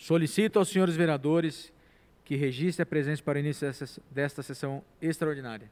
Solicito aos senhores vereadores que registrem a presença para o início desta, sessão extraordinária.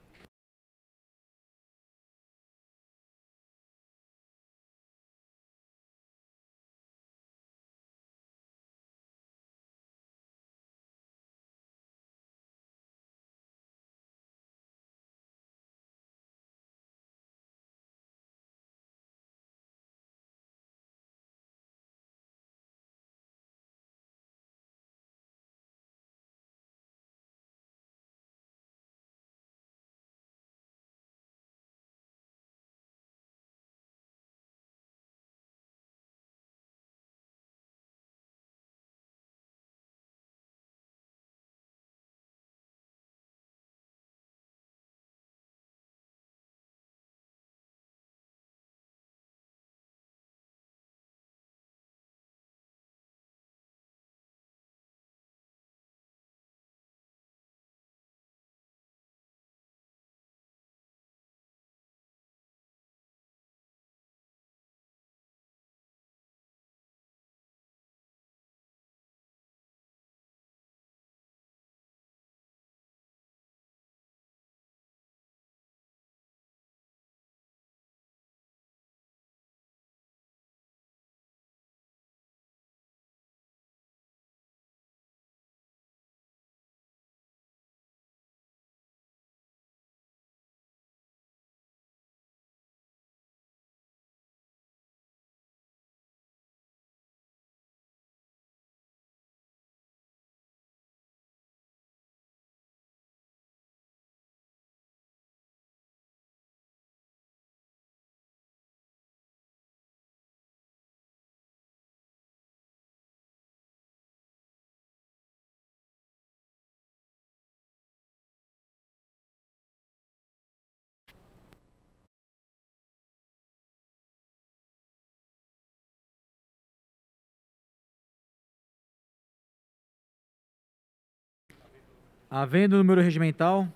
Havendo o número regimental,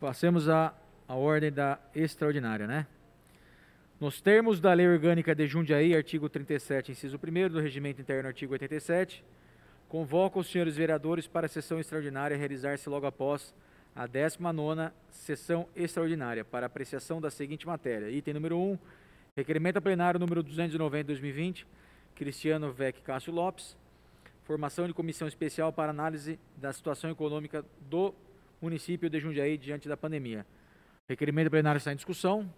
passemos à, à ordem da extraordinária, né? Nos termos da Lei Orgânica de Jundiaí, artigo 37, inciso 1 do Regimento Interno, artigo 87, convoco os senhores vereadores para a sessão extraordinária realizar-se logo após a 19ª sessão extraordinária para apreciação da seguinte matéria. Item número 1, requerimento plenário número 290 de 2020, Cristiano Vec Cássio Lopes, formação de comissão especial para análise da situação econômica do município de Jundiaí diante da pandemia. Requerimento plenário está em discussão.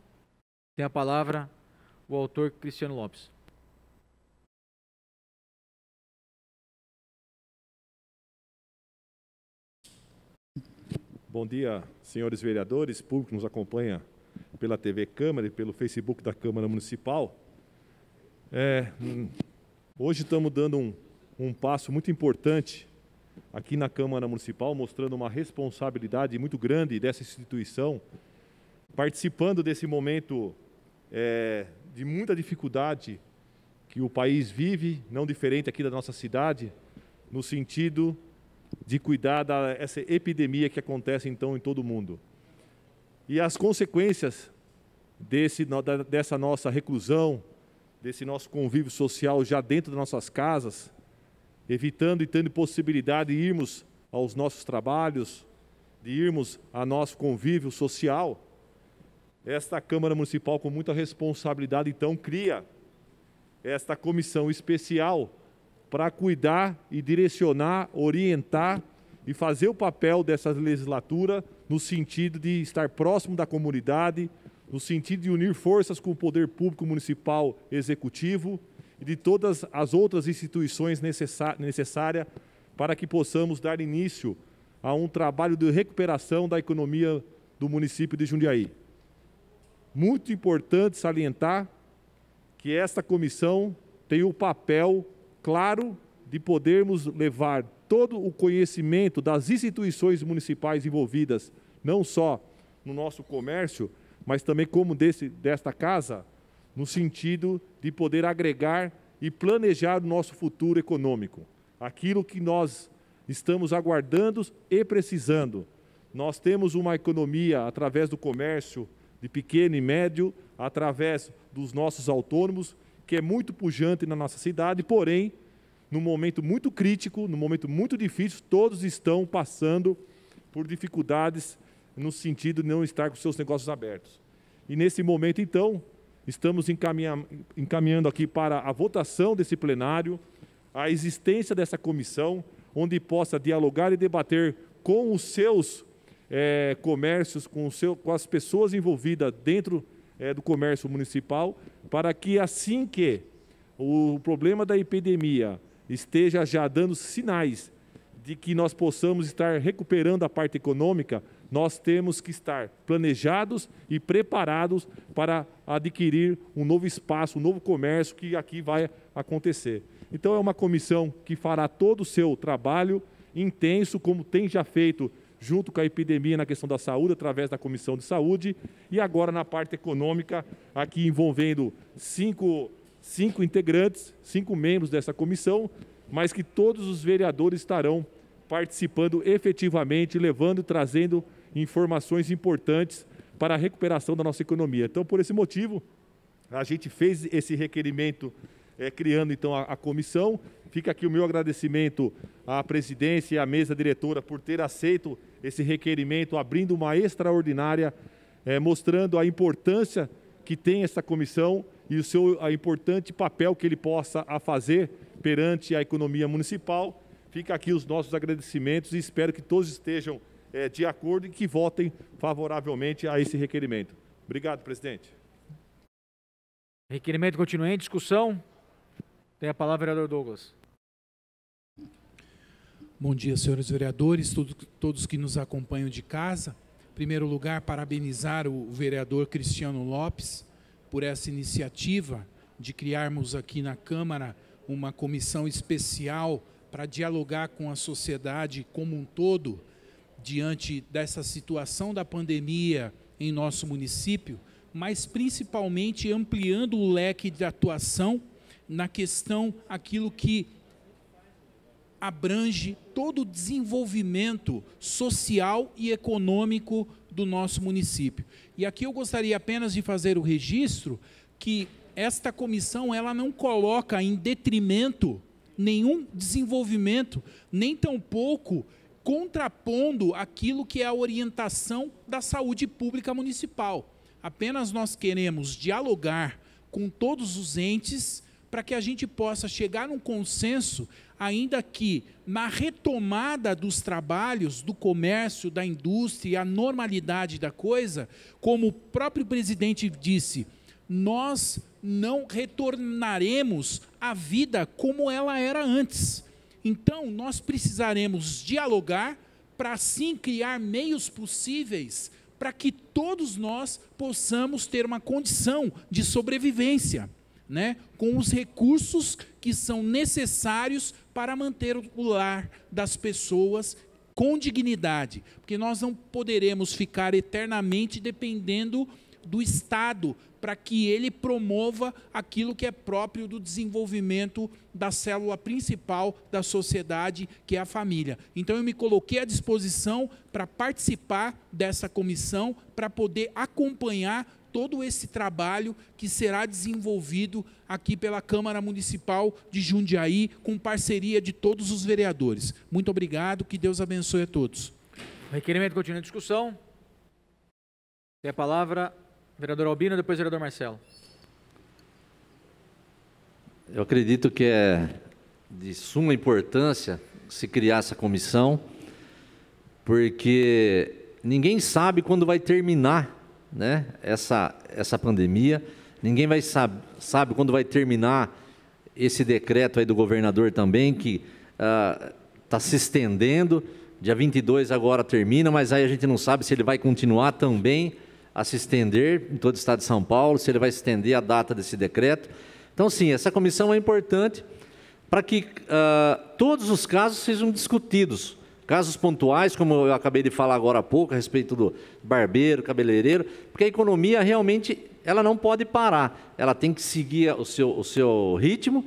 Tem a palavra o autor Cristiano Lopes. Bom dia, senhores vereadores, público que nos acompanha pela TV Câmara e pelo Facebook da Câmara Municipal. É, hum, hoje estamos dando um, um passo muito importante aqui na Câmara Municipal, mostrando uma responsabilidade muito grande dessa instituição, participando desse momento é, de muita dificuldade que o país vive, não diferente aqui da nossa cidade, no sentido de cuidar dessa epidemia que acontece então em todo o mundo. E as consequências desse, dessa nossa reclusão, desse nosso convívio social já dentro das nossas casas, evitando e tendo possibilidade de irmos aos nossos trabalhos, de irmos a nosso convívio social, esta Câmara Municipal, com muita responsabilidade, então, cria esta comissão especial para cuidar e direcionar, orientar e fazer o papel dessa legislatura no sentido de estar próximo da comunidade, no sentido de unir forças com o poder público municipal executivo e de todas as outras instituições necessárias para que possamos dar início a um trabalho de recuperação da economia do município de Jundiaí. Muito importante salientar que esta comissão tem o papel claro de podermos levar todo o conhecimento das instituições municipais envolvidas, não só no nosso comércio, mas também como desse, desta casa, no sentido de poder agregar e planejar o nosso futuro econômico. Aquilo que nós estamos aguardando e precisando. Nós temos uma economia através do comércio de pequeno e médio, através dos nossos autônomos, que é muito pujante na nossa cidade, porém, num momento muito crítico, num momento muito difícil, todos estão passando por dificuldades no sentido de não estar com seus negócios abertos. E nesse momento, então, estamos encaminhando aqui para a votação desse plenário, a existência dessa comissão, onde possa dialogar e debater com os seus é, comércios, com, seu, com, as pessoas envolvidas dentro é, do comércio municipal, para que assim que o problema da epidemia esteja já dando sinais de que nós possamos estar recuperando a parte econômica, nós temos que estar planejados e preparados para adquirir um novo espaço, um novo comércio que aqui vai acontecer. Então, é uma comissão que fará todo o seu trabalho intenso, como tem já feito junto com a epidemia na questão da saúde, através da Comissão de Saúde, e agora na parte econômica, aqui envolvendo cinco, cinco integrantes, cinco membros dessa comissão, mas que todos os vereadores estarão participando efetivamente, levando trazendo informações importantes para a recuperação da nossa economia. Então, por esse motivo, a gente fez esse requerimento é, criando então a, a, comissão. Fica aqui o meu agradecimento à presidência e à mesa diretora por ter aceito esse requerimento, abrindo uma extraordinária, é, mostrando a importância que tem essa comissão e o seu a importante papel que ele possa a fazer perante a economia municipal. Fica aqui os nossos agradecimentos e espero que todos estejam é, de acordo e que votem favoravelmente a esse requerimento. Obrigado, presidente. Requerimento continua em discussão. Tem a palavra, vereador Douglas. Bom dia, senhores vereadores, todos, todos que nos acompanham de casa. Em primeiro lugar, parabenizar o vereador Cristiano Lopes por essa iniciativa de criarmos aqui na Câmara uma comissão especial para dialogar com a sociedade como um todo diante dessa situação da pandemia em nosso município, mas principalmente ampliando o leque de atuação na questão aquilo que abrange todo o desenvolvimento social e econômico do nosso município. E aqui eu gostaria apenas de fazer o registro que esta comissão ela não coloca em detrimento nenhum desenvolvimento, nem tampouco contrapondo aquilo que é a orientação da saúde pública municipal. Apenas nós queremos dialogar com todos os entes para que a gente possa chegar num consenso, ainda que na retomada dos trabalhos, do comércio, da indústria a normalidade da coisa, como o próprio presidente disse, nós não retornaremos à vida como ela era antes. Então, nós precisaremos dialogar para assim criar meios possíveis para que todos nós possamos ter uma condição de sobrevivência né, com os recursos que são necessários para manter o lar das pessoas com dignidade, porque nós não poderemos ficar eternamente dependendo do Estado para que ele promova aquilo que é próprio do desenvolvimento da célula principal da sociedade, que é a família. Então eu me coloquei à disposição para participar dessa comissão, para poder acompanhar todo esse trabalho que será desenvolvido aqui pela Câmara Municipal de Jundiaí, com parceria de todos os vereadores. Muito obrigado, que Deus abençoe a todos. Requerimento continua em discussão. Tem a palavra vereador Albino, depois vereador Marcelo. Eu acredito que é de suma importância se criar essa comissão, porque ninguém sabe quando vai terminar né, essa, essa pandemia. Ninguém vai sabe, sabe quando vai terminar esse decreto aí do governador também, que está ah, se estendendo. Dia 22 agora termina, mas aí a gente não sabe se ele vai continuar também a se estender em todo o estado de São Paulo, se ele vai estender a data desse decreto. Então, sim, essa comissão é importante para que uh, todos os casos sejam discutidos. Casos pontuais, como eu acabei de falar agora há pouco, a respeito do barbeiro, cabeleireiro, porque a economia realmente ela não pode parar, ela tem que seguir o seu, o seu ritmo,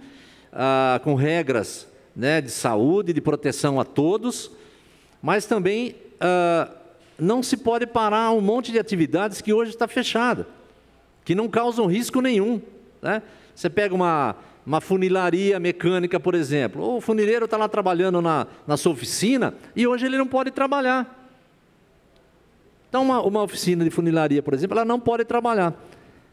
ah, com regras né, de saúde, de proteção a todos, mas também ah, não se pode parar um monte de atividades que hoje está fechada, que não causam risco nenhum. Né? Você pega uma, uma funilaria mecânica, por exemplo. O funileiro está lá trabalhando na, na sua oficina e hoje ele não pode trabalhar. Então, uma, uma oficina de funilaria, por exemplo, ela não pode trabalhar.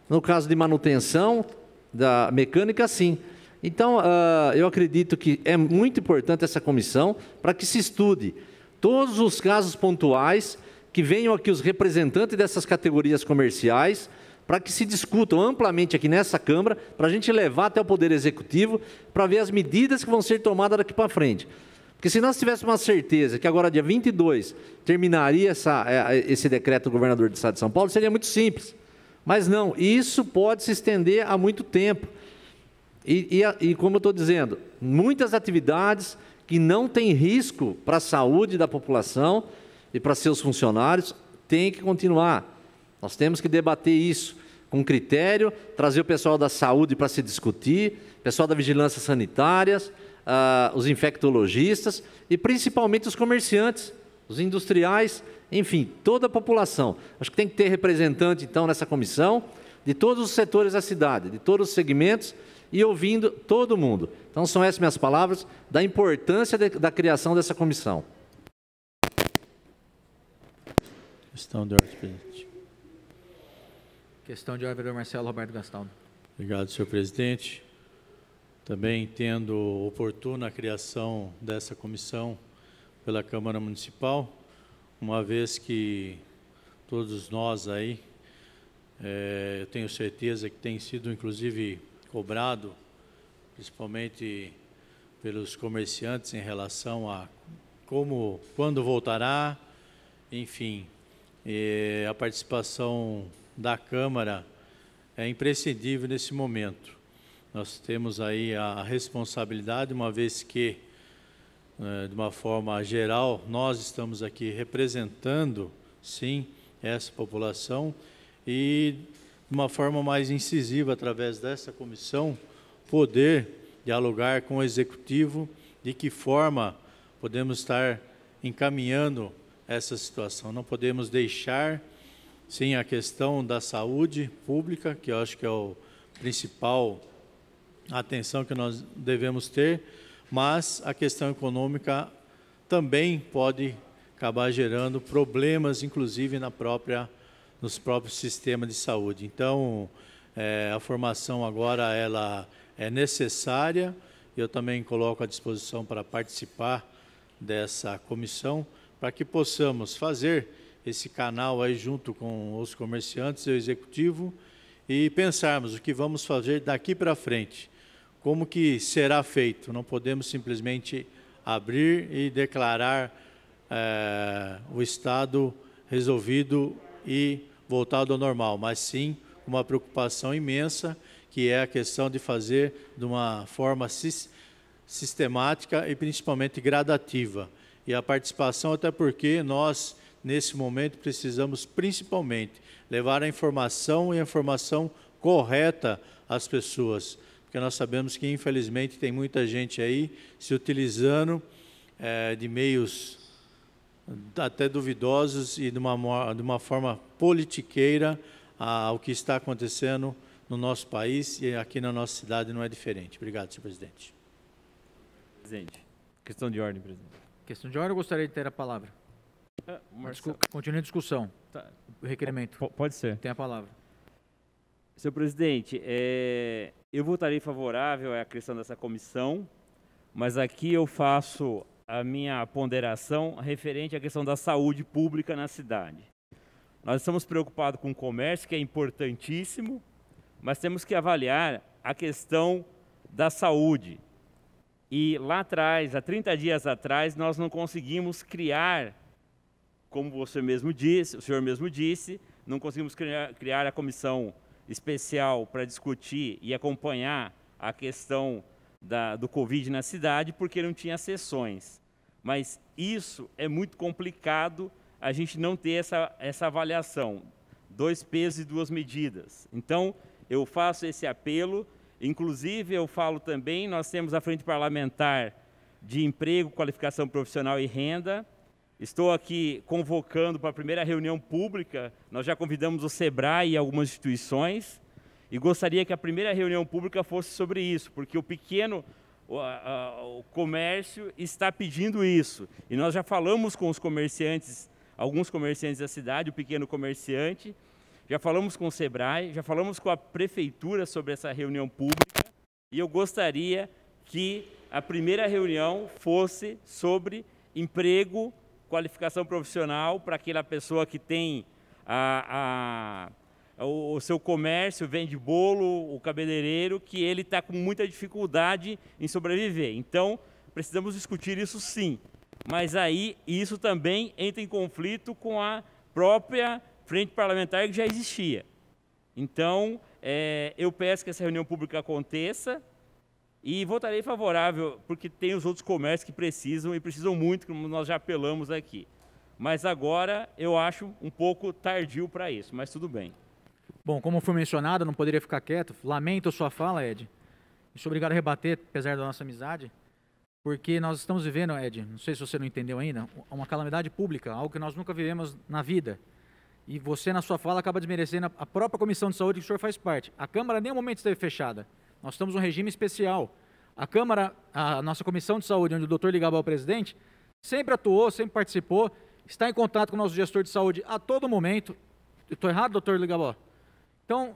No caso de manutenção da mecânica, sim. Então, uh, eu acredito que é muito importante essa comissão para que se estude todos os casos pontuais, que venham aqui os representantes dessas categorias comerciais, para que se discutam amplamente aqui nessa Câmara, para a gente levar até o Poder Executivo, para ver as medidas que vão ser tomadas daqui para frente. Porque se nós tivéssemos uma certeza que agora, dia 22, terminaria essa, é, esse decreto do governador do Estado de São Paulo, seria muito simples. Mas não, isso pode se estender há muito tempo. E, e, e como eu estou dizendo, muitas atividades que não têm risco para a saúde da população e para seus funcionários têm que continuar. Nós temos que debater isso com critério, trazer o pessoal da saúde para se discutir, pessoal da vigilância sanitária, uh, os infectologistas e principalmente os comerciantes, os industriais, enfim, toda a população. Acho que tem que ter representante, então, nessa comissão, de todos os setores da cidade, de todos os segmentos, e ouvindo todo mundo. Então, são essas minhas palavras da importância de, da criação dessa comissão. Questão de ordem, presidente. Questão de ordem, vereador Marcelo Roberto Gastaldo. Obrigado, senhor presidente. Também entendo oportuna a criação dessa comissão pela Câmara Municipal, uma vez que todos nós aí, é, eu tenho certeza que tem sido inclusive cobrado, principalmente pelos comerciantes em relação a como, quando voltará, enfim, a participação da Câmara é imprescindível nesse momento. Nós temos aí a responsabilidade, uma vez que né, de uma forma geral, nós estamos aqui representando, sim, essa população e de uma forma mais incisiva, através dessa comissão, poder dialogar com o executivo de que forma podemos estar encaminhando essa situação. Não podemos deixar, sim, a questão da saúde pública, que eu acho que é o principal atenção que nós devemos ter, mas a questão econômica também pode acabar gerando problemas, inclusive na própria, nos próprios sistemas de saúde. Então, é, a formação agora ela é necessária. Eu também coloco à disposição para participar dessa comissão, para que possamos fazer esse canal aí junto com os comerciantes e o executivo e pensarmos o que vamos fazer daqui para frente como que será feito? Não podemos simplesmente abrir e declarar é, o estado resolvido e voltado ao normal, mas sim uma preocupação imensa, que é a questão de fazer de uma forma sistemática e principalmente gradativa. E a participação, até porque nós, nesse momento, precisamos principalmente levar a informação e a informação correta às pessoas porque nós sabemos que, infelizmente, tem muita gente aí se utilizando é, de meios até duvidosos e de uma, de uma forma politiqueira ao que está acontecendo no nosso país e aqui na nossa cidade não é diferente. Obrigado, senhor presidente. Presidente, questão de ordem, presidente. Questão de ordem, eu gostaria de ter a palavra. Ah, Marcelo... Continue a discussão. Tá. O requerimento. P pode ser. Tem a palavra. Senhor presidente, é, eu votarei favorável à questão dessa comissão, mas aqui eu faço a minha ponderação referente à questão da saúde pública na cidade. Nós estamos preocupados com o comércio, que é importantíssimo, mas temos que avaliar a questão da saúde. E lá atrás, há 30 dias atrás, nós não conseguimos criar, como você mesmo disse, o senhor mesmo disse, não conseguimos criar, criar a comissão especial para discutir e acompanhar a questão da, do Covid na cidade, porque não tinha sessões. Mas isso é muito complicado a gente não ter essa, essa avaliação. Dois pesos e duas medidas. Então, eu faço esse apelo. Inclusive, eu falo também, nós temos a Frente Parlamentar de Emprego, Qualificação Profissional e Renda, Estou aqui convocando para a primeira reunião pública, nós já convidamos o SEBRAE e algumas instituições, E gostaria que a primeira reunião pública fosse sobre isso, porque o pequeno o, a, o, comércio está pedindo isso. E nós já falamos com os comerciantes, alguns comerciantes da cidade, o pequeno comerciante, já falamos com o Sebrae, já falamos com a prefeitura sobre essa reunião pública, e eu gostaria que a primeira reunião fosse sobre emprego, qualificação profissional para aquela pessoa que tem a, a, o, o, seu comércio, vende bolo, o cabeleireiro, que ele está com muita dificuldade em sobreviver. Então, precisamos discutir isso sim. Mas aí, isso também entra em conflito com a própria frente parlamentar que já existia. Então, é, eu peço que essa reunião pública aconteça, e votarei favorável, porque tem os outros comércios que precisam e precisam muito, como nós já apelamos aqui. Mas agora eu acho um pouco tardio para isso, mas tudo bem. Bom, como foi mencionado, não poderia ficar quieto. Lamento a sua fala, Ed. E sou obrigado a rebater, apesar da nossa amizade, porque nós estamos vivendo, Ed, não sei se você não entendeu ainda, uma calamidade pública, algo que nós nunca vivemos na vida. E você, na sua fala, acaba desmerecendo a própria Comissão de Saúde que o senhor faz parte. A Câmara, em nenhum momento, esteve fechada. Nós estamos um regime especial. A Câmara, a nossa Comissão de Saúde, onde o doutor Ligaba é o presidente, sempre atuou, sempre participou, está em contato com o nosso gestor de saúde a todo momento. Estou errado, doutor Ligabó? Então,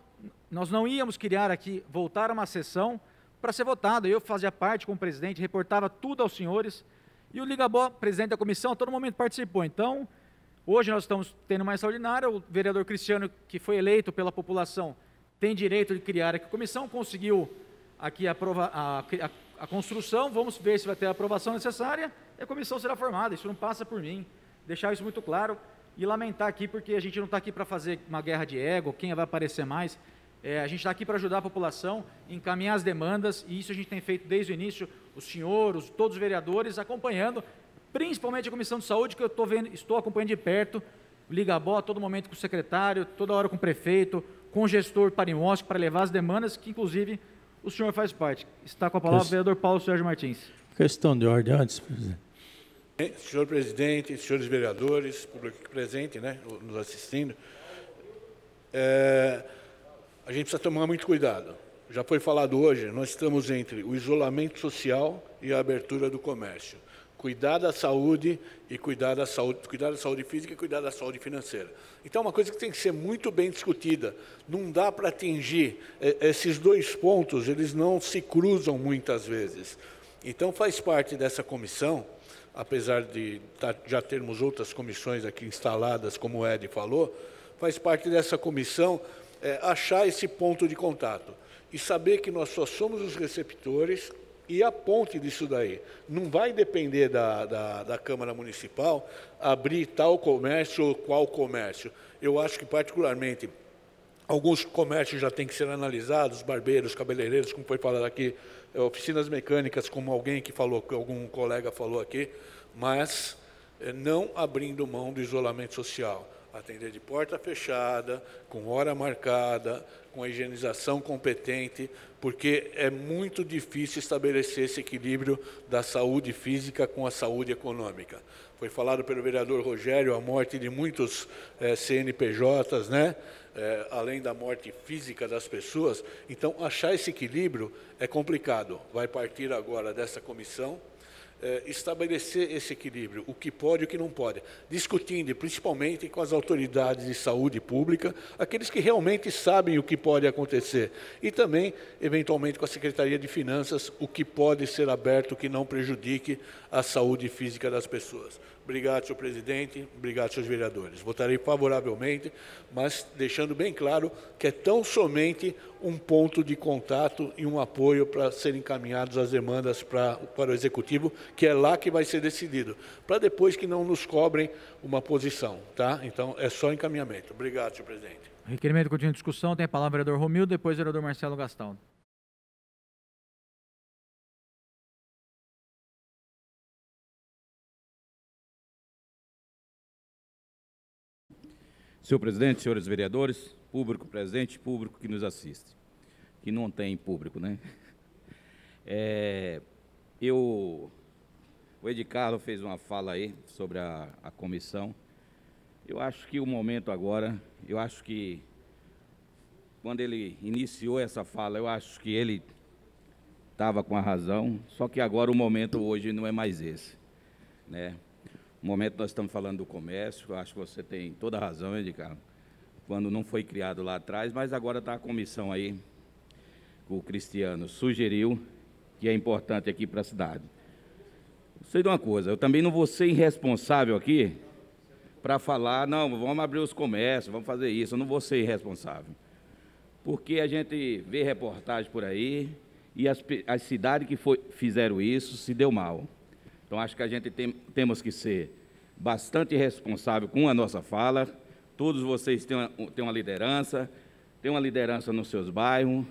nós não íamos criar aqui, voltar a uma sessão para ser votado. Eu fazia parte como presidente, reportava tudo aos senhores. E o Ligabó, presidente da comissão, a todo momento participou. Então, hoje nós estamos tendo uma extraordinária. O vereador Cristiano, que foi eleito pela população, tem direito de criar a comissão, conseguiu aqui a, a, a, a, construção, vamos ver se vai ter a aprovação necessária e a comissão será formada. Isso não passa por mim. Deixar isso muito claro e lamentar aqui, porque a gente não está aqui para fazer uma guerra de ego, quem vai aparecer mais. É, a gente está aqui para ajudar a população, encaminhar as demandas, e isso a gente tem feito desde o início, os, todos os vereadores, acompanhando, principalmente a Comissão de Saúde, que eu estou vendo, estou acompanhando de perto, Ligabó, a todo momento com o secretário, toda hora com o prefeito, com o gestor Parimosco para levar as demandas, que inclusive o senhor faz parte. Está com a palavra o vereador Paulo Sérgio Martins. Questão de ordem antes, presidente. Senhor presidente, senhores vereadores, público presente, né, nos assistindo, é, a gente precisa tomar muito cuidado. Já foi falado hoje, nós estamos entre o isolamento social e a abertura do comércio cuidar da saúde e cuidar da saúde, cuidar da saúde física e cuidar da saúde financeira. Então, é uma coisa que tem que ser muito bem discutida. Não dá para atingir é, esses dois pontos, eles não se cruzam muitas vezes. Então, faz parte dessa comissão, apesar de tá, já termos outras comissões aqui instaladas, como o Ed falou, faz parte dessa comissão é, achar esse ponto de contato e saber que nós só somos os receptores e a ponte disso daí. Não vai depender da, da, da, Câmara Municipal abrir tal comércio ou qual comércio. Eu acho que, particularmente, alguns comércios já têm que ser analisados, barbeiros, cabeleireiros, como foi falado aqui, eh, oficinas mecânicas, como alguém que falou, algum colega falou aqui, mas eh, não abrindo mão do isolamento social atender de porta fechada, com hora marcada, com a higienização competente, porque é muito difícil estabelecer esse equilíbrio da saúde física com a saúde econômica. Foi falado pelo vereador Rogério a morte de muitos é, eh, CNPJs, né? É, além da morte física das pessoas. Então, achar esse equilíbrio é complicado. Vai partir agora dessa comissão é, estabelecer esse equilíbrio, o que pode e o que não pode, discutindo principalmente com as autoridades de saúde pública, aqueles que realmente sabem o que pode acontecer, e também, eventualmente, com a Secretaria de Finanças, o que pode ser aberto que não prejudique a saúde física das pessoas. Obrigado, senhor presidente. Obrigado, senhores vereadores. Votarei favoravelmente, mas deixando bem claro que é tão somente um ponto de contato e um apoio para serem encaminhados as demandas para, para o executivo, que é lá que vai ser decidido, para depois que não nos cobrem uma posição, tá? Então é só encaminhamento. Obrigado, senhor presidente. Requerimento continua de discussão. Tem a palavra o vereador Romildo, depois o vereador Marcelo Gastaldo. Senhor presidente, senhores vereadores, público presente, público que nos assiste, que não tem público, né? É, eu, o Ed Carlos fez uma fala aí sobre a, a comissão. Eu acho que o momento agora, eu acho que quando ele iniciou essa fala, eu acho que ele estava com a razão, só que agora o momento hoje não é mais esse. Né? O momento nós estamos falando do comércio, acho que você tem toda a razão, Edgar, quando não foi criado lá atrás, mas agora está a comissão aí, o Cristiano sugeriu, que é importante aqui para a cidade. Sei de uma coisa, eu também não vou ser irresponsável aqui para falar, não, vamos abrir os comércios, vamos fazer isso, eu não vou ser irresponsável. Porque a gente vê reportagem por aí, e as, as cidades que foi, fizeram isso se deu mal. Então, acho que a gente tem, temos que ser bastante responsável com a nossa fala. Todos vocês têm uma, têm uma liderança, têm uma liderança nos seus bairros,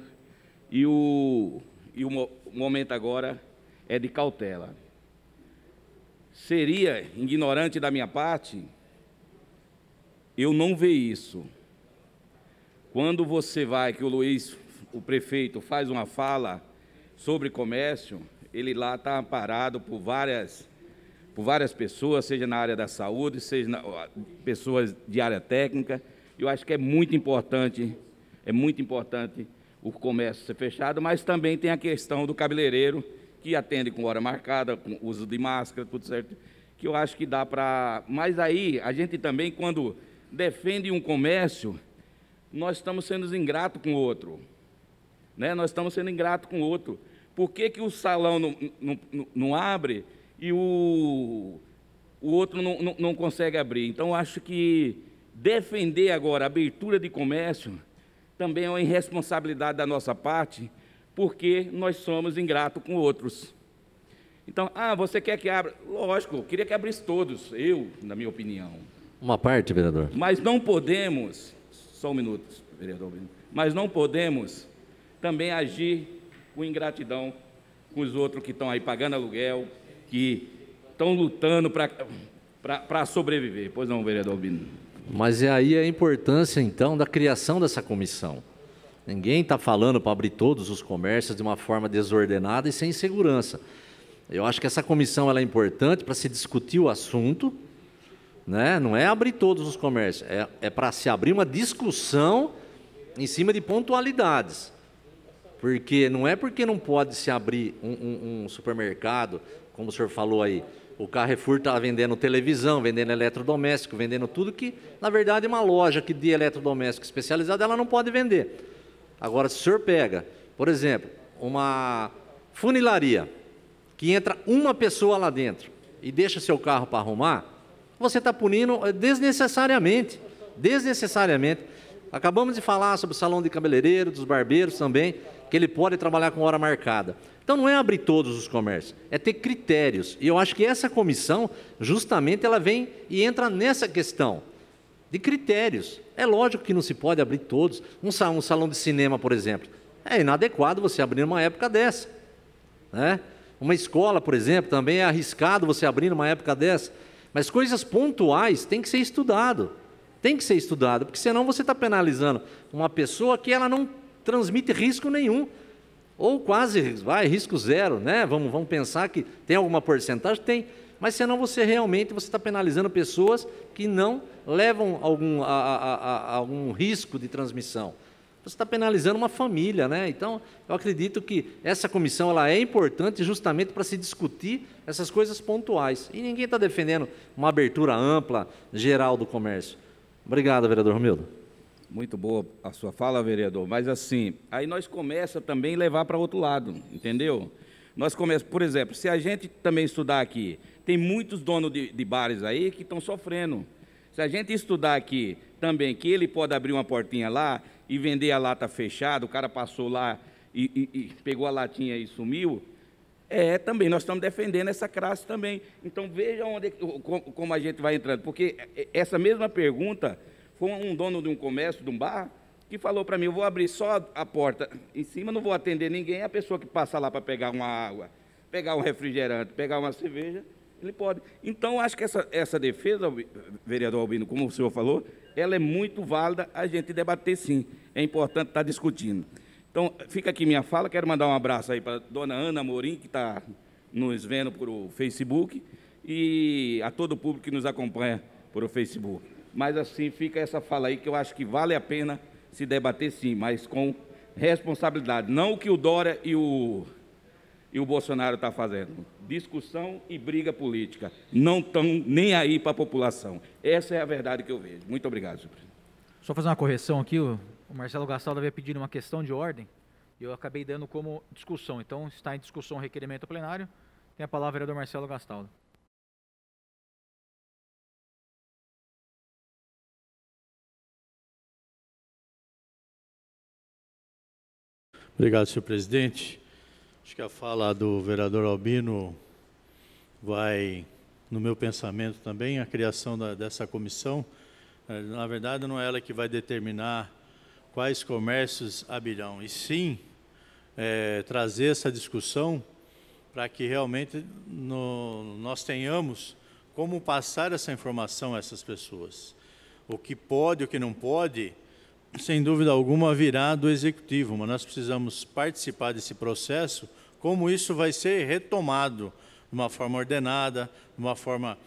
e o, e o momento agora é de cautela. Seria ignorante da minha parte eu não ver isso. Quando você vai, que o Luiz, o prefeito, faz uma fala sobre comércio, ele lá está amparado por várias, por várias pessoas, seja na área da saúde, seja na, pessoas de área técnica. Eu acho que é muito importante, é muito importante o comércio ser fechado, mas também tem a questão do cabeleireiro, que atende com hora marcada, com uso de máscara, tudo certo, que eu acho que dá para... Mas aí, a gente também, quando defende um comércio, nós estamos sendo ingratos com o outro. Né? Nós estamos sendo ingratos com o outro. Por que, que o salão não, não, não abre e o, o outro não, não, não consegue abrir? Então, acho que defender agora a abertura de comércio também é uma irresponsabilidade da nossa parte, porque nós somos ingratos com outros. Então, ah, você quer que abra? Lógico, eu queria que abrisse todos, eu, na minha opinião. Uma parte, vereador. Mas não podemos, só um minuto, vereador, mas não podemos também agir com ingratidão com os outros que estão aí pagando aluguel, que estão lutando para sobreviver. Pois não, vereador Albino. Mas é aí a importância, então, da criação dessa comissão. Ninguém está falando para abrir todos os comércios de uma forma desordenada e sem segurança. Eu acho que essa comissão é importante para se discutir o assunto, né? não é abrir todos os comércios, é, é para se abrir uma discussão em cima de pontualidades. Porque não é porque não pode se abrir um, um, um supermercado, como o senhor falou aí, o Carrefour está vendendo televisão, vendendo eletrodoméstico, vendendo tudo que, na verdade, uma loja que de eletrodoméstico especializada, ela não pode vender. Agora, se o senhor pega, por exemplo, uma funilaria, que entra uma pessoa lá dentro e deixa seu carro para arrumar, você está punindo eh, desnecessariamente. Desnecessariamente. Acabamos de falar sobre o salão de cabeleireiro, dos barbeiros também que ele pode trabalhar com hora marcada. Então não é abrir todos os comércios, é ter critérios. E eu acho que essa comissão, justamente, ela vem e entra nessa questão de critérios. É lógico que não se pode abrir todos. Um salão, um salão de cinema, por exemplo, é inadequado você abrir numa época dessa. Né? Uma escola, por exemplo, também é arriscado você abrir numa época dessa. Mas coisas pontuais têm que ser estudado. Tem que ser estudado, porque senão você está penalizando uma pessoa que ela não transmite risco nenhum. Ou quase, vai, risco zero, né? Vamos, vamos pensar que tem alguma porcentagem? Tem. Mas senão você realmente você está penalizando pessoas que não levam algum, a, a, a, algum risco de transmissão. Você está penalizando uma família, né? Então, eu acredito que essa comissão ela é importante justamente para se discutir essas coisas pontuais. E ninguém está defendendo uma abertura ampla, geral do comércio. Obrigado, vereador Romildo. Muito boa a sua fala, vereador. Mas assim, aí nós começa também a levar para outro lado, entendeu? Nós começamos, por exemplo, se a gente também estudar aqui, tem muitos donos de, de bares aí que estão sofrendo. Se a gente estudar aqui também que ele pode abrir uma portinha lá e vender a lata fechada, o cara passou lá e, e, e pegou a latinha e sumiu, é, também, nós estamos defendendo essa classe também. Então, veja onde, como a gente vai entrando, porque essa mesma pergunta foi um dono de um comércio, de um bar, que falou para mim: eu vou abrir só a porta em cima, não vou atender ninguém. A pessoa que passa lá para pegar uma água, pegar um refrigerante, pegar uma cerveja, ele pode. Então, acho que essa, essa defesa, vereador Albino, como o senhor falou, ela é muito válida a gente debater sim. É importante estar tá discutindo. Então, fica aqui minha fala. Quero mandar um abraço aí para dona Ana Morim, que está nos vendo por o Facebook, e a todo o público que nos acompanha por o Facebook. Mas assim fica essa fala aí que eu acho que vale a pena se debater sim, mas com responsabilidade, não o que o Dória e o, e o Bolsonaro estão tá fazendo. Discussão e briga política. Não estão nem aí para a população. Essa é a verdade que eu vejo. Muito obrigado, senhor presidente. Só fazer uma correção aqui, o Marcelo Gastaldo havia pedido uma questão de ordem e eu acabei dando como discussão. Então, está em discussão o requerimento plenário. Tem a palavra o vereador Marcelo Gastaldo. Obrigado, senhor presidente. Acho que a fala do vereador Albino vai, no meu pensamento também, a criação da, dessa comissão. Eh, na verdade, não é ela que vai determinar quais comércios abrirão, e sim é, trazer essa discussão para que realmente no, nós tenhamos como passar essa informação a essas pessoas. O que pode, o que não pode, sem dúvida alguma, virá do executivo, mas nós precisamos participar desse processo, como isso vai ser retomado de uma forma ordenada, de uma forma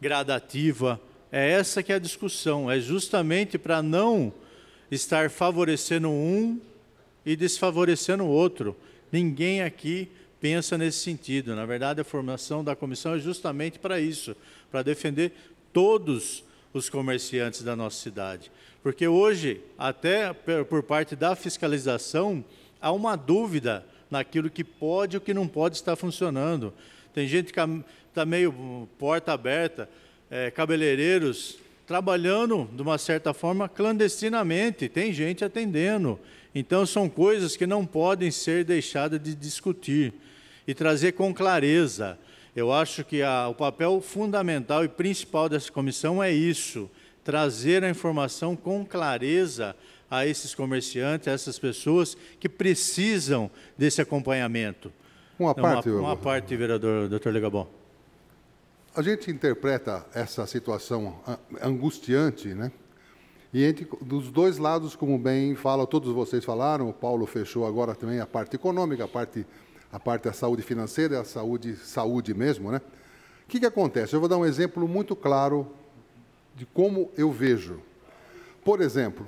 gradativa. É essa que é a discussão, é justamente para não estar favorecendo um e desfavorecendo o outro. Ninguém aqui pensa nesse sentido. Na verdade, a formação da comissão é justamente para isso, para defender todos os comerciantes da nossa cidade. Porque hoje, até por parte da fiscalização, há uma dúvida naquilo que pode e o que não pode estar funcionando. Tem gente que está meio porta aberta, é, cabeleireiros trabalhando de uma certa forma clandestinamente, tem gente atendendo. Então são coisas que não podem ser deixadas de discutir e trazer com clareza. Eu acho que a, o papel fundamental e principal dessa comissão é isso: trazer a informação com clareza a esses comerciantes, a essas pessoas que precisam desse acompanhamento. Uma então, parte, uma, uma parte, vereador Dr. Legabon. A gente interpreta essa situação angustiante, né? E entre, dos dois lados, como bem fala, todos vocês falaram, o Paulo fechou agora também a parte econômica, a parte, a parte da saúde financeira, a saúde, saúde mesmo, né? O que, que acontece? Eu vou dar um exemplo muito claro de como eu vejo. Por exemplo,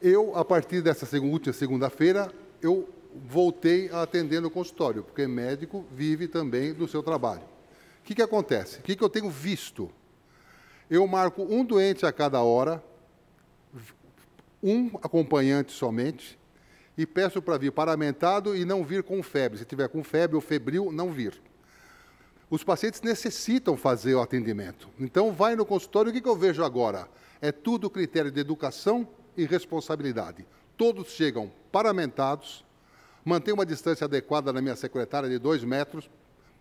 eu, a partir dessa última segunda-feira, eu voltei a atender no consultório, porque médico vive também do seu trabalho. O que, que acontece? O que, que eu tenho visto? Eu marco um doente a cada hora, um acompanhante somente, e peço para vir paramentado e não vir com febre. Se tiver com febre ou febril, não vir os pacientes necessitam fazer o atendimento. Então, vai no consultório, o que, que eu vejo agora? É tudo critério de educação e responsabilidade. Todos chegam paramentados, mantém uma distância adequada na minha secretária de dois metros,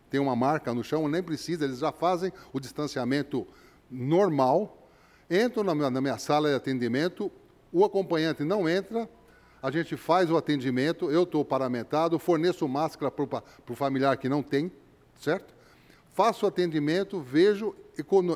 tem uma marca no chão, nem precisa, eles já fazem o distanciamento normal, entram na minha, na minha sala de atendimento, o acompanhante não entra, a gente faz o atendimento, eu estou paramentado, forneço máscara para o familiar que não tem, certo? faço o atendimento, vejo,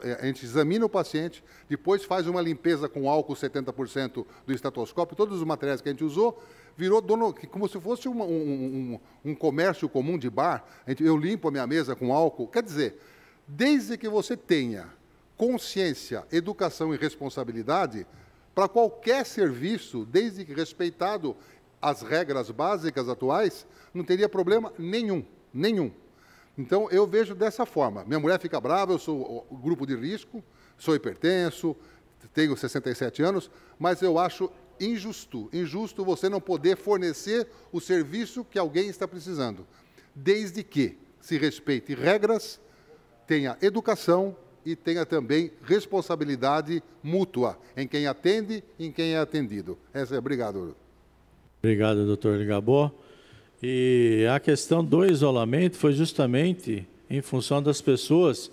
é, a gente examina o paciente, depois faz uma limpeza com álcool 70% do estatoscópio, todos os materiais que a gente usou, virou dono, como se fosse uma, um, um, um, comércio comum de bar, eu limpo a minha mesa com álcool. Quer dizer, desde que você tenha consciência, educação e responsabilidade, para qualquer serviço, desde que respeitado as regras básicas atuais, não teria problema nenhum, nenhum. Então, eu vejo dessa forma. Minha mulher fica brava, eu sou grupo de risco, sou hipertenso, tenho 67 anos, mas eu acho injusto, injusto você não poder fornecer o serviço que alguém está precisando, desde que se respeite regras, tenha educação e tenha também responsabilidade mútua em quem atende e em quem é atendido. Essa é, obrigado. Obrigado, doutor Ligabó. E a questão do isolamento foi justamente em função das pessoas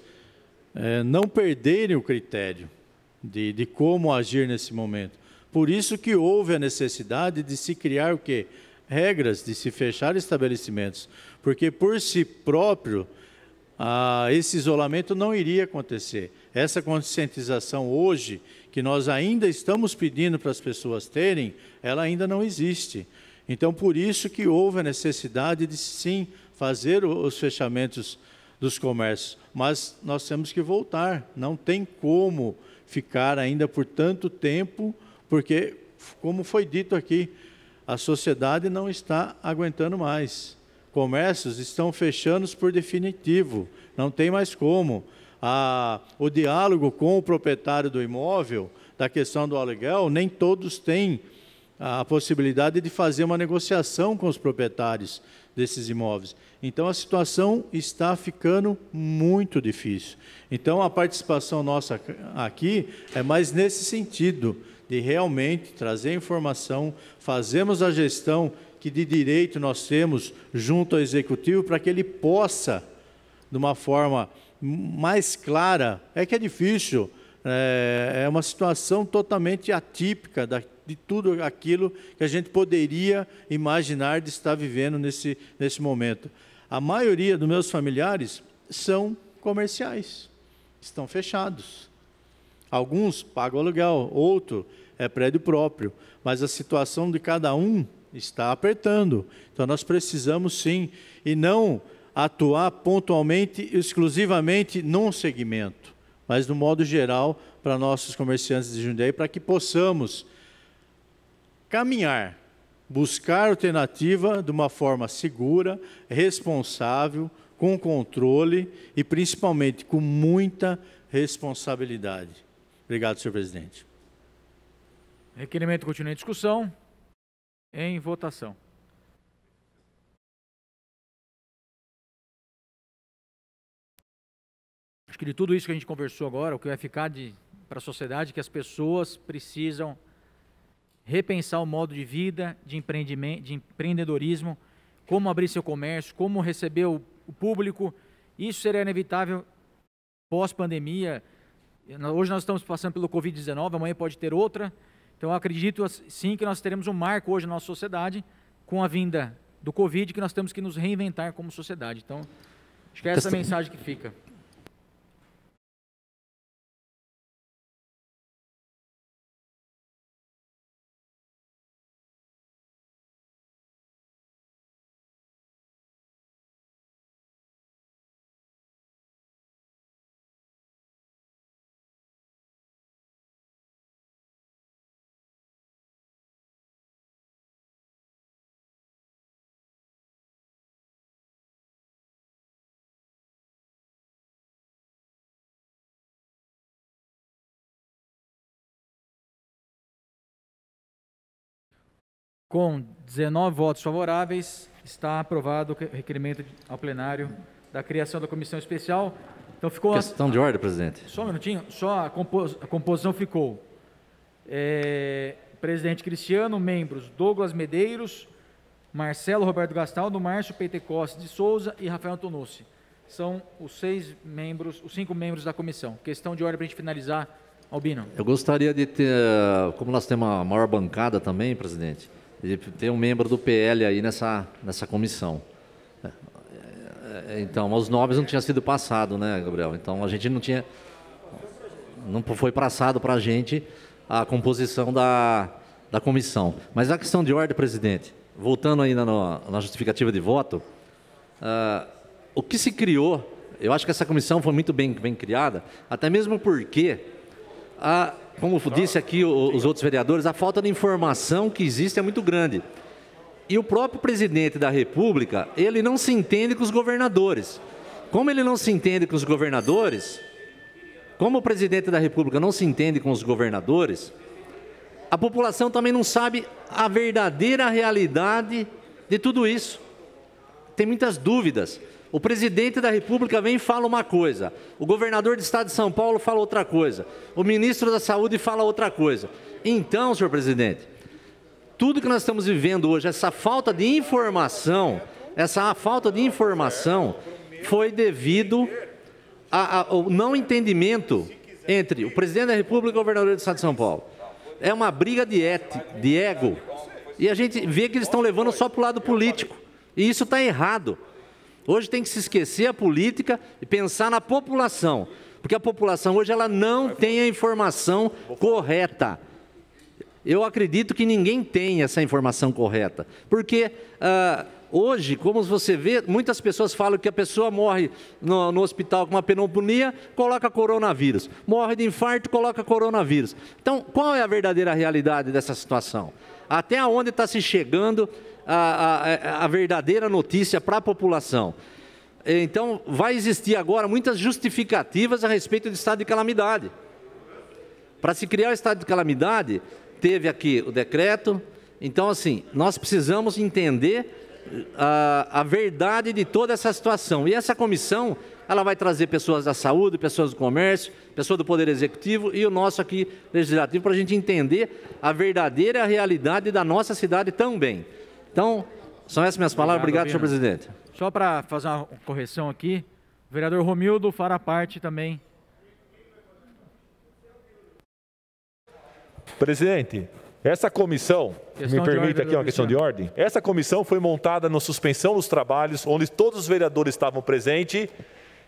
é, não perderem o critério de, de como agir nesse momento. Por isso que houve a necessidade de se criar o quê? Regras de se fechar estabelecimentos. Porque por si próprio, ah, esse isolamento não iria acontecer. Essa conscientização hoje, que nós ainda estamos pedindo para as pessoas terem, ela ainda não existe. Então, por isso que houve a necessidade de sim fazer os fechamentos dos comércios, mas nós temos que voltar, não tem como ficar ainda por tanto tempo, porque como foi dito aqui, a sociedade não está aguentando mais. Comércios estão fechando por definitivo, não tem mais como. A, o diálogo com o proprietário do imóvel, da questão do aluguel, nem todos têm a possibilidade de fazer uma negociação com os proprietários desses imóveis. Então a situação está ficando muito difícil. Então a participação nossa aqui é mais nesse sentido de realmente trazer informação, fazermos a gestão que de direito nós temos junto ao executivo para que ele possa, de uma forma mais clara, é que é difícil, é, é uma situação totalmente atípica da, de tudo aquilo que a gente poderia imaginar de estar vivendo nesse, nesse momento. A maioria dos meus familiares são comerciais, estão fechados. Alguns pagam aluguel, outro é prédio próprio, mas a situação de cada um está apertando. Então nós precisamos sim, e não atuar pontualmente, exclusivamente num segmento, mas no modo geral para nossos comerciantes de Jundiaí, para que possamos caminhar, buscar alternativa de uma forma segura, responsável, com controle e principalmente com muita responsabilidade. Obrigado, senhor presidente. Requerimento continua em discussão. Em votação. Acho que de tudo isso que a gente conversou agora, o que vai ficar para a sociedade é que as pessoas precisam repensar o modo de vida, de, empreendimento, de empreendedorismo, como abrir seu comércio, como receber o, o público. Isso será inevitável pós-pandemia. Hoje nós estamos passando pelo Covid-19, amanhã pode ter outra. Então eu acredito sim que nós teremos um marco hoje na nossa sociedade com a vinda do Covid, que nós temos que nos reinventar como sociedade. Então, acho que é essa a mensagem que fica. Com 19 votos favoráveis, está aprovado o requerimento ao plenário da criação da comissão especial. Então ficou questão a... de ordem, presidente. Só um minutinho, só a, compos... a composição ficou. É... Presidente Cristiano, membros Douglas Medeiros, Marcelo Roberto Gastaldo, Márcio Pentecoste de Souza e Rafael Tonucci. São os seis membros, os cinco membros da comissão. Questão de ordem para a gente finalizar, Albino. Eu gostaria de ter, como nós temos uma maior bancada também, presidente, de ter um membro do PL aí nessa, nessa comissão. Então, os nomes não tinham sido passados, né, Gabriel? Então, a gente não tinha. Não foi passado para a gente a composição da, da comissão. Mas a questão de ordem, presidente, voltando ainda no, na justificativa de voto, uh, o que se criou, eu acho que essa comissão foi muito bem, bem criada, até mesmo porque como disse aqui os outros vereadores, a falta de informação que existe é muito grande. E o próprio presidente da República, ele não se entende com os governadores. Como ele não se entende com os governadores, como o presidente da República não se entende com os governadores, a população também não sabe a verdadeira realidade de tudo isso. Tem muitas dúvidas. O presidente da República vem e fala uma coisa, o governador do estado de São Paulo fala outra coisa, o ministro da Saúde fala outra coisa. Então, senhor presidente, tudo que nós estamos vivendo hoje, essa falta de informação, essa falta de informação foi devido ao não entendimento entre o presidente da República e o governador do estado de São Paulo. É uma briga de, et, de ego. E a gente vê que eles estão levando só para o lado político. E isso está errado. Hoje tem que se esquecer a política e pensar na população, porque a população hoje ela não tem a informação correta. Eu acredito que ninguém tem essa informação correta, porque ah, hoje, como você vê, muitas pessoas falam que a pessoa morre no, no, hospital com uma pneumonia, coloca coronavírus, morre de infarto, coloca coronavírus. Então, qual é a verdadeira realidade dessa situação? Até onde está se chegando a, a, verdadeira notícia para a população? Então, vai existir agora muitas justificativas a respeito do estado de calamidade. Para se criar o estado de calamidade, teve aqui o decreto. Então, assim, nós precisamos entender a, a verdade de toda essa situação. E essa comissão, ela vai trazer pessoas da saúde, pessoas do comércio, pessoas do Poder Executivo e o nosso aqui legislativo para a gente entender a verdadeira realidade da nossa cidade também. Então, são essas minhas palavras. Obrigado, Obrigado senhor presidente. Só para fazer uma correção aqui, o vereador Romildo fará parte também Presidente, essa comissão, questão me permita aqui uma questão de ordem, essa comissão foi montada na suspensão dos trabalhos, onde todos os vereadores estavam presentes,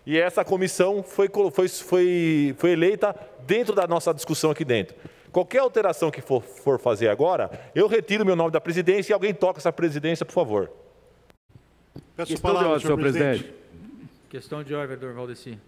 e essa comissão foi, foi, foi, foi eleita dentro da nossa discussão aqui dentro. Qualquer alteração que for, for fazer agora, eu retiro meu nome da presidência e alguém toca essa presidência, por favor. Peço Questão palavra, de ordem, senhor presidente. presidente. Questão de ordem, vereador Valdeci.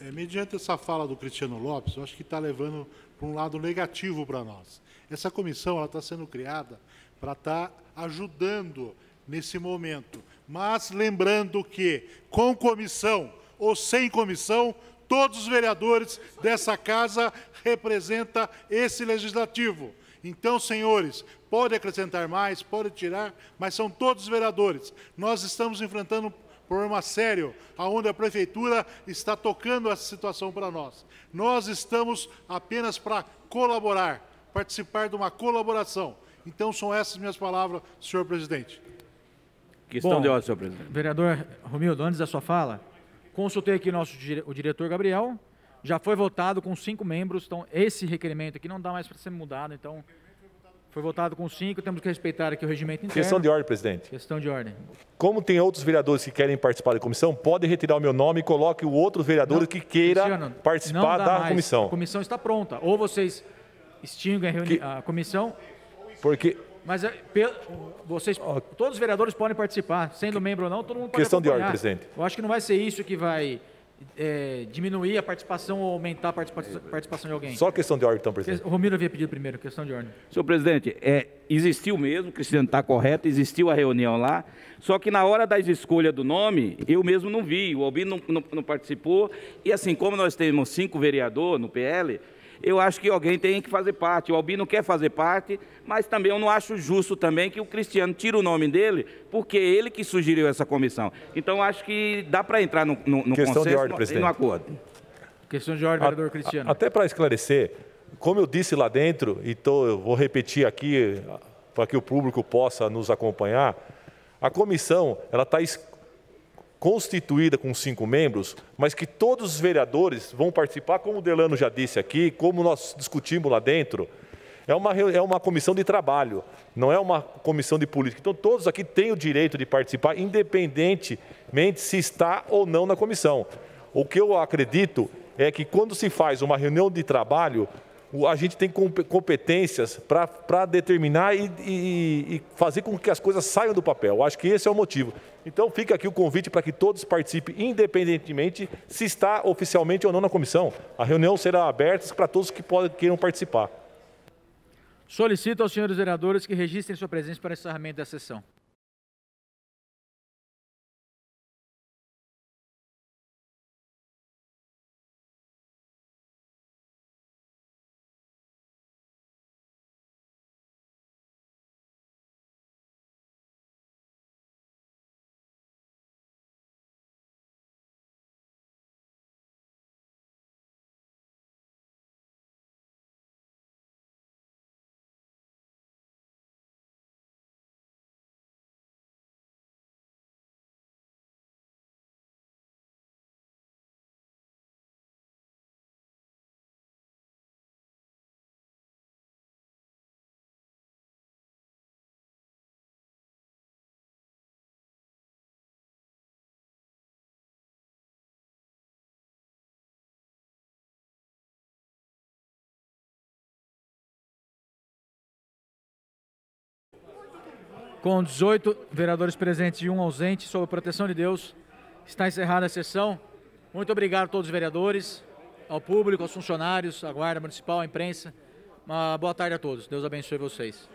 É, mediante essa fala do Cristiano Lopes, eu acho que está levando para um lado negativo para nós. Essa comissão está sendo criada para estar tá ajudando nesse momento. Mas lembrando que, com comissão ou sem comissão, todos os vereadores dessa casa representam esse legislativo. Então, senhores, pode acrescentar mais, pode tirar, mas são todos vereadores. Nós estamos enfrentando problema sério, aonde a prefeitura está tocando essa situação para nós. Nós estamos apenas para colaborar, participar de uma colaboração. Então são essas minhas palavras, senhor presidente. Questão Bom, de ordem, senhor presidente. Vereador Romildo, antes da sua fala, consultei aqui nosso, o diretor Gabriel, já foi votado com cinco membros, então esse requerimento aqui não dá mais para ser mudado, então foi votado com cinco, temos que respeitar aqui o regimento interno. Questão de ordem, presidente. Questão de ordem. Como tem outros vereadores que querem participar da comissão, pode retirar o meu nome e coloque o outro vereador não, que queira Cristiano, participar da mais. comissão. A comissão está pronta. Ou vocês extinguem a, que... a comissão. Porque mas é, vocês, todos os vereadores podem participar, sendo membro ou não, todo mundo pode Questão acompanhar. de ordem, presidente. Eu acho que não vai ser isso que vai é, diminuir a participação ou aumentar a participação de alguém? Só questão de ordem, então, presidente. O Romiro havia pedido primeiro, questão de ordem. Senhor presidente, é, existiu mesmo, Cristiano está correto, existiu a reunião lá, só que na hora da escolha do nome, eu mesmo não vi, o Albino não, não, não participou, e assim, como nós temos cinco vereadores no PL, eu acho que alguém tem que fazer parte. O Albino quer fazer parte, mas também eu não acho justo também que o Cristiano tire o nome dele, porque é ele que sugeriu essa comissão. Então, acho que dá para entrar no, no, no Questão consenso de ordem, presidente. no acordo. Questão de ordem, vereador Cristiano. Até para esclarecer, como eu disse lá dentro, e tô, eu vou repetir aqui para que o público possa nos acompanhar, a comissão ela está constituída com cinco membros, mas que todos os vereadores vão participar, como o Delano já disse aqui, como nós discutimos lá dentro. É uma, é uma comissão de trabalho, não é uma comissão de política. Então, todos aqui têm o direito de participar, independentemente se está ou não na comissão. O que eu acredito é que quando se faz uma reunião de trabalho, a gente tem competências para determinar e, e, e, fazer com que as coisas saiam do papel. Acho que esse é o motivo. Então fica aqui o convite para que todos participem, independentemente se está oficialmente ou não na comissão. A reunião será aberta para todos que podem, queiram participar. Solicito aos senhores vereadores que registrem sua presença para encerramento da sessão. Com 18 vereadores presentes e um ausente, sob a proteção de Deus, está encerrada a sessão. Muito obrigado a todos os vereadores, ao público, aos funcionários, à Guarda Municipal, à imprensa. Uma boa tarde a todos. Deus abençoe vocês.